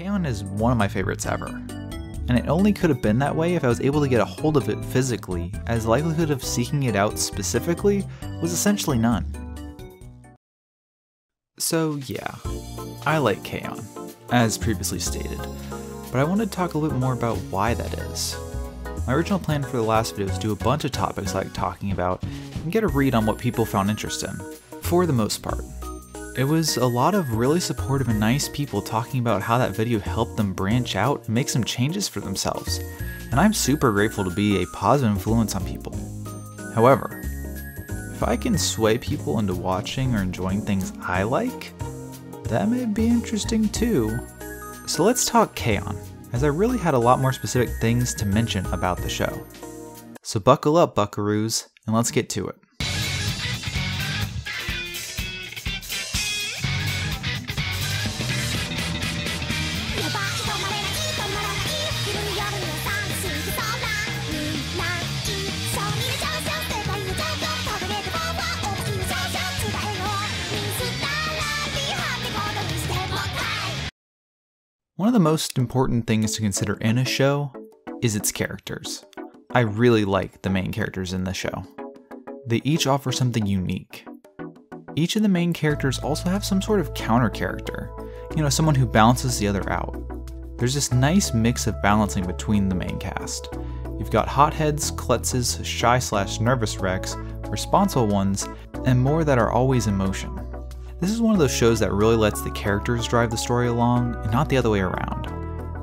K-On! is one of my favorites ever. And it only could have been that way if I was able to get a hold of it physically, as likelihood of seeking it out specifically was essentially none. So yeah, I like K-On! as previously stated, but I want to talk a little bit more about why that is. My original plan for the last video was to do a bunch of topics I like talking about and get a read on what people found interest in, for the most part. It was a lot of really supportive and nice people talking about how that video helped them branch out and make some changes for themselves, and I'm super grateful to be a positive influence on people. However, if I can sway people into watching or enjoying things I like, that may be interesting too. So let's talk K-On! as I really had a lot more specific things to mention about the show. So buckle up, buckaroos, and let's get to it. One of the most important things to consider in a show is its characters. I really like the main characters in the show. They each offer something unique. Each of the main characters also have some sort of counter character, you know, someone who balances the other out. There's this nice mix of balancing between the main cast. You've got hotheads, klutzes, shy slash nervous wrecks, responsible ones, and more that are always in motion. This is one of those shows that really lets the characters drive the story along, and not the other way around.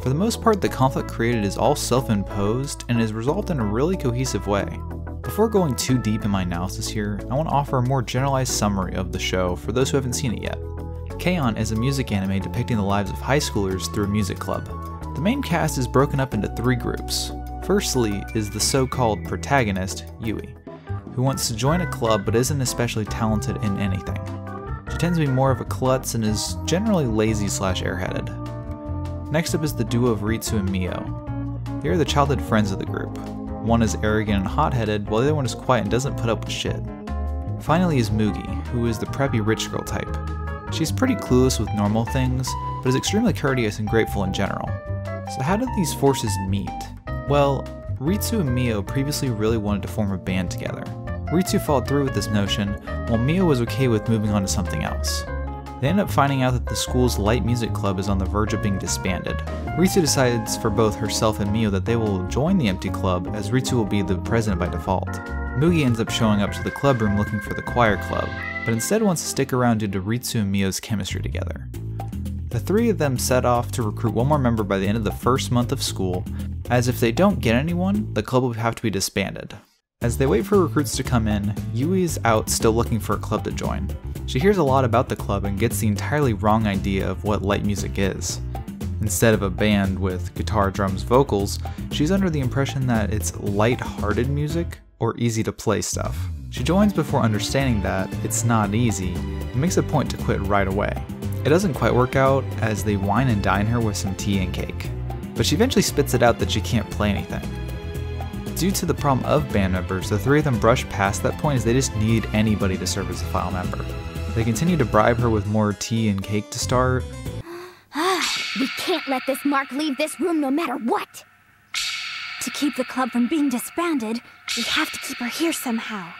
For the most part, the conflict created is all self-imposed and is resolved in a really cohesive way. Before going too deep in my analysis here, I want to offer a more generalized summary of the show for those who haven't seen it yet. K-On! is a music anime depicting the lives of high schoolers through a music club. The main cast is broken up into three groups. Firstly is the so-called protagonist, Yui, who wants to join a club but isn't especially talented in anything. Tends to be more of a klutz and is generally lazy slash airheaded. Next up is the duo of Ritsu and Mio. They are the childhood friends of the group. One is arrogant and hot-headed, while the other one is quiet and doesn't put up with shit. Finally is Mugi, who is the preppy rich girl type. She's pretty clueless with normal things, but is extremely courteous and grateful in general. So how did these forces meet? Well, Ritsu and Mio previously really wanted to form a band together. Ritsu followed through with this notion, while Mio was okay with moving on to something else. They end up finding out that the school's light music club is on the verge of being disbanded. Ritsu decides for both herself and Mio that they will join the empty club, as Ritsu will be the president by default. Mugi ends up showing up to the club room looking for the choir club, but instead wants to stick around due to Ritsu and Mio's chemistry together. The three of them set off to recruit one more member by the end of the first month of school, as if they don't get anyone, the club will have to be disbanded. As they wait for recruits to come in, Yui is out still looking for a club to join. She hears a lot about the club and gets the entirely wrong idea of what light music is. Instead of a band with guitar, drums, vocals, she's under the impression that it's light-hearted music or easy to play stuff. She joins before understanding that it's not easy and makes a point to quit right away. It doesn't quite work out as they wine and dine her with some tea and cake, but she eventually spits it out that she can't play anything. Due to the problem of band members, the three of them brush past that point as they just need anybody to serve as a file member. They continue to bribe her with more tea and cake to start. we can't let this Mark leave this room no matter what! To keep the club from being disbanded, we have to keep her here somehow.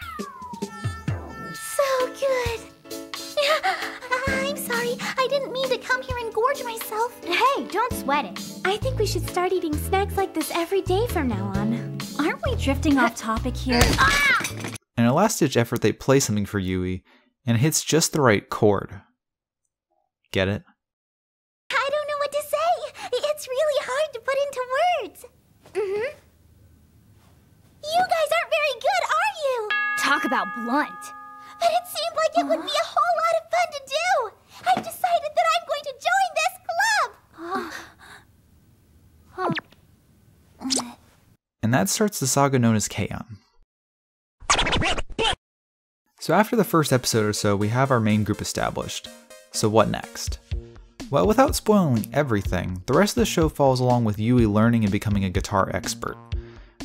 So good! I'm sorry, I didn't mean to come here and gorge myself. Hey, don't sweat it. I think we should start eating snacks like this every day from now on. Aren't we drifting off topic here? In a last ditch effort, they play something for Yui, and it hits just the right chord. Get it? I don't know what to say. It's really hard to put into words. Mm-hmm. You guys aren't very good, are you? Talk about blunt. But it seemed like it would be a whole lot of fun to do. I've decided that I'm going to join this club. And that starts the saga known as K-On! So after the first episode or so, we have our main group established. So what next? Well, without spoiling everything, the rest of the show follows along with Yui learning and becoming a guitar expert.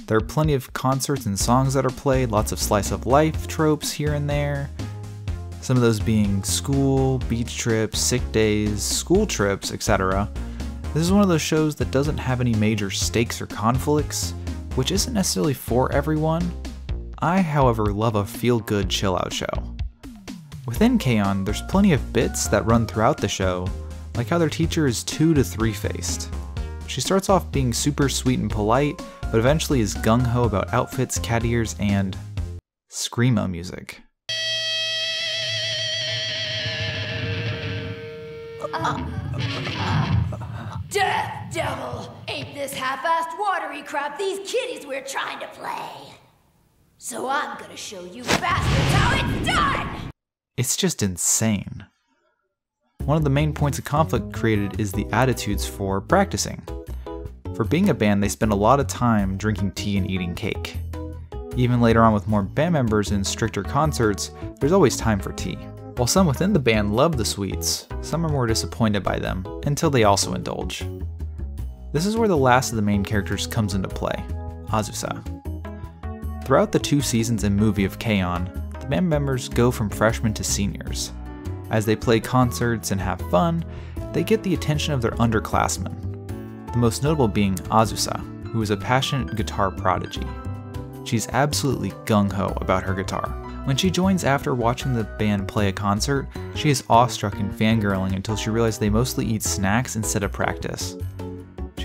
There are plenty of concerts and songs that are played, lots of slice of life tropes here and there. Some of those being school, beach trips, sick days, school trips, etc. This is one of those shows that doesn't have any major stakes or conflicts, which isn't necessarily for everyone. I, however, love a feel good chill out show. Within K-On!, there's plenty of bits that run throughout the show, like how their teacher is two to three faced. She starts off being super sweet and polite, but eventually is gung ho about outfits, cat ears, and screamo music. Death Devil! Ain't this half-assed watery crap these kiddies we're trying to play? So I'm gonna show you bastards how it's done! It's just insane. One of the main points of conflict created is the attitudes for practicing. For being a band, they spend a lot of time drinking tea and eating cake. Even later on with more band members and stricter concerts, there's always time for tea. While some within the band love the sweets, some are more disappointed by them, until they also indulge. This is where the last of the main characters comes into play, Azusa. Throughout the two seasons and movie of K-On!, the band members go from freshmen to seniors. As they play concerts and have fun, they get the attention of their underclassmen, the most notable being Azusa, who is a passionate guitar prodigy. She's absolutely gung ho about her guitar. When she joins after watching the band play a concert, she is awestruck and fangirling until she realizes they mostly eat snacks instead of practice.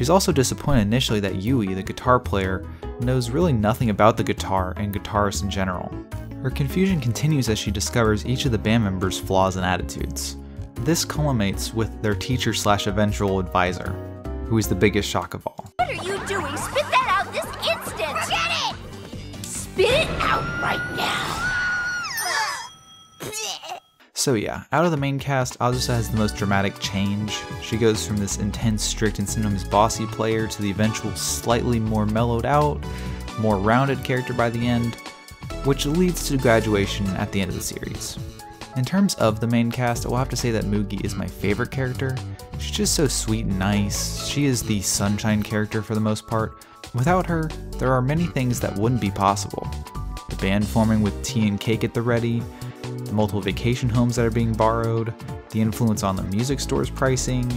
She's also disappointed initially that Yui, the guitar player, knows really nothing about the guitar and guitarists in general. Her confusion continues as she discovers each of the band members' flaws and attitudes. This culminates with their teacher slash eventual advisor, who is the biggest shock of all. So yeah, out of the main cast, Azusa has the most dramatic change. She goes from this intense, strict, and sometimes bossy player to the eventual slightly more mellowed out, more rounded character by the end, which leads to graduation at the end of the series. In terms of the main cast, I will have to say that Mugi is my favorite character. She's just so sweet and nice. She is the sunshine character for the most part. Without her, there are many things that wouldn't be possible. The band forming with tea and cake at the ready, multiple vacation homes that are being borrowed, the influence on the music store's pricing.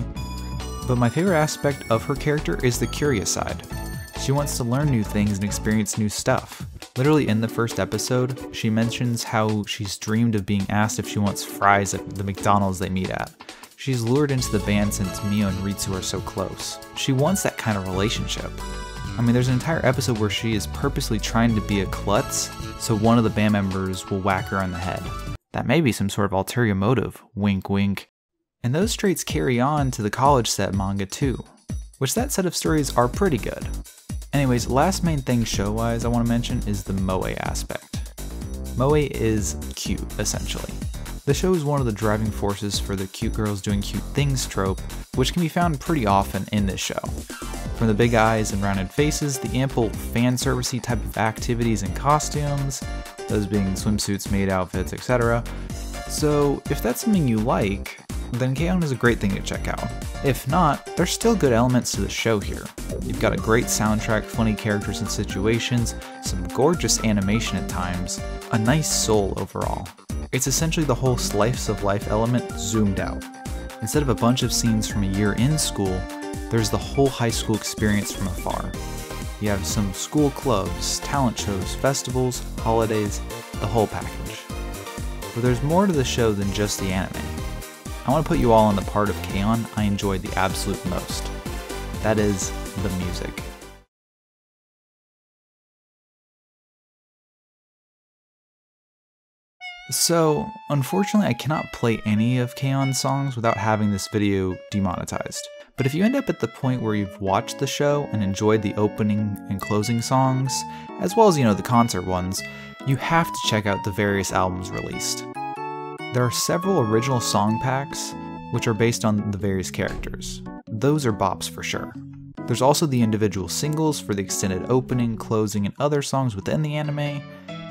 But my favorite aspect of her character is the curious side. She wants to learn new things and experience new stuff. Literally, in the first episode, she mentions how she's dreamed of being asked if she wants fries at the McDonald's they meet at. She's lured into the band since Mio and Ritsu are so close. She wants that kind of relationship. I mean, there's an entire episode where she is purposely trying to be a klutz, so one of the band members will whack her on the head. That may be some sort of ulterior motive, wink wink. And those traits carry on to the college set manga too, which that set of stories are pretty good. Anyways, last main thing show-wise I want to mention is the moe aspect. Moe is cute, essentially. The show is one of the driving forces for the cute girls doing cute things trope, which can be found pretty often in this show. From the big eyes and rounded faces, the ample fan servicey type of activities and costumes, those being swimsuits, maid outfits, etc. So, if that's something you like, then K-On! is a great thing to check out. If not, there's still good elements to the show here. You've got a great soundtrack, funny characters and situations, some gorgeous animation at times, a nice soul overall. It's essentially the whole slice of life element zoomed out. Instead of a bunch of scenes from a year in school, there's the whole high school experience from afar. You have some school clubs, talent shows, festivals, holidays, the whole package. But there's more to the show than just the anime. I want to put you all on the part of K-On! I enjoy the absolute most. That is the music. So, unfortunately, I cannot play any of K-On! songs without having this video demonetized. But if you end up at the point where you've watched the show and enjoyed the opening and closing songs, as well as, you know, the concert ones, you have to check out the various albums released. There are several original song packs, which are based on the various characters. Those are bops for sure. There's also the individual singles for the extended opening, closing, and other songs within the anime,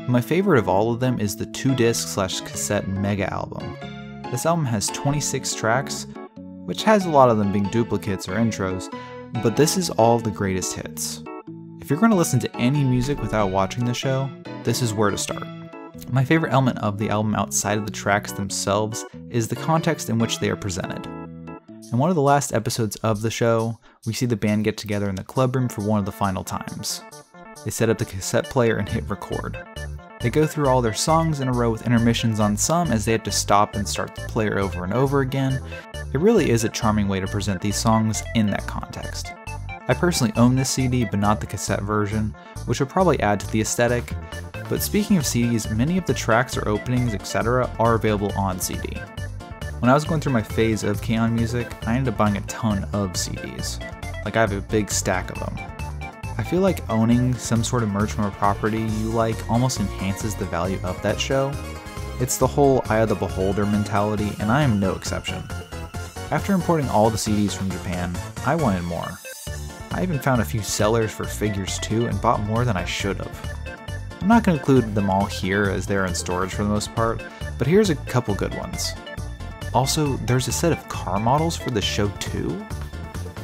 my favorite of all of them is the two disc slash cassette mega album. This album has 26 tracks, which has a lot of them being duplicates or intros, but this is all the greatest hits. If you're going to listen to any music without watching the show, this is where to start. My favorite element of the album outside of the tracks themselves is the context in which they are presented. In one of the last episodes of the show, we see the band get together in the club room for one of the final times. They set up the cassette player and hit record. They go through all their songs in a row with intermissions on some as they have to stop and start the player over and over again. It really is a charming way to present these songs in that context. I personally own this CD, but not the cassette version, which would probably add to the aesthetic. But speaking of CDs, many of the tracks or openings, etc., are available on CD. When I was going through my phase of K-On music, I ended up buying a ton of CDs. Like, I have a big stack of them. I feel like owning some sort of merch from a property you like almost enhances the value of that show. It's the whole eye of the beholder mentality, and I am no exception. After importing all the CDs from Japan, I wanted more. I even found a few sellers for figures too and bought more than I should have. I'm not going to include them all here as they're in storage for the most part, but here's a couple good ones. Also, there's a set of car models for the show too.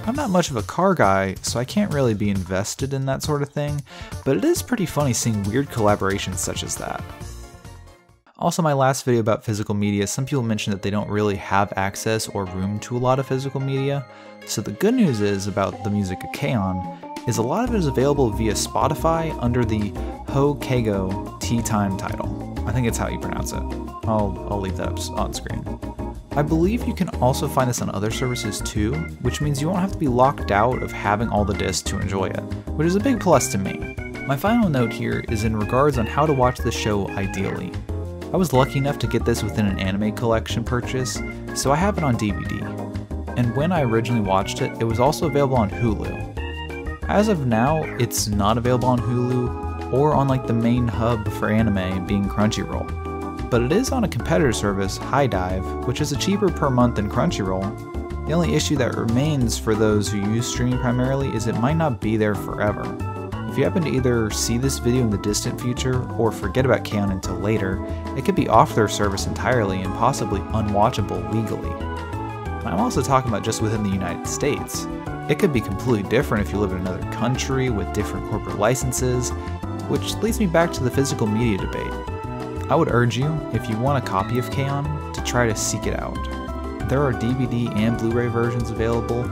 I'm not much of a car guy, so I can't really be invested in that sort of thing, but it is pretty funny seeing weird collaborations such as that. Also, my last video about physical media, some people mentioned that they don't really have access or room to a lot of physical media. So the good news is about the music of K-On! is a lot of it is available via Spotify under the Ho Kago Tea Time title. I think it's how you pronounce it. I'll, I'll leave that up on screen. I believe you can also find this on other services too, which means you won't have to be locked out of having all the discs to enjoy it, which is a big plus to me. My final note here is in regards on how to watch the show ideally. I was lucky enough to get this within an anime collection purchase, so I have it on DVD. And when I originally watched it, it was also available on Hulu. As of now, it's not available on Hulu or on like the main hub for anime being Crunchyroll but it is on a competitor service, HIDIVE, which is a cheaper per month than Crunchyroll. The only issue that remains for those who use streaming primarily is it might not be there forever. If you happen to either see this video in the distant future or forget about K-On until later, it could be off their service entirely and possibly unwatchable legally. I'm also talking about just within the United States. It could be completely different if you live in another country with different corporate licenses, which leads me back to the physical media debate. I would urge you, if you want a copy of K-On, to try to seek it out. There are DVD and Blu-ray versions available,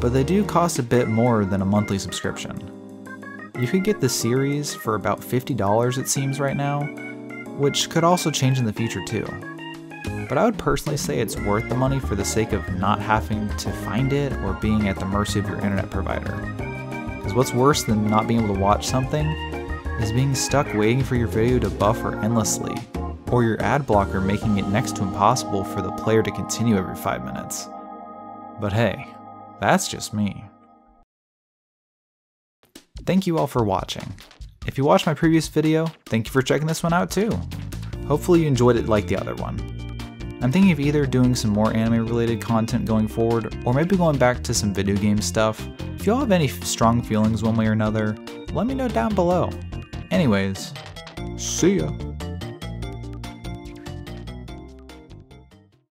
but they do cost a bit more than a monthly subscription. You could get the series for about $50 it seems right now, which could also change in the future too. But I would personally say it's worth the money for the sake of not having to find it or being at the mercy of your internet provider. Because what's worse than not being able to watch something is being stuck waiting for your video to buffer endlessly, or your ad blocker making it next to impossible for the player to continue every 5 minutes. But hey, that's just me. Thank you all for watching. If you watched my previous video, thank you for checking this one out too. Hopefully you enjoyed it like the other one. I'm thinking of either doing some more anime related content going forward, or maybe going back to some video game stuff. If y'all have any strong feelings one way or another, let me know down below. Anyways, see ya.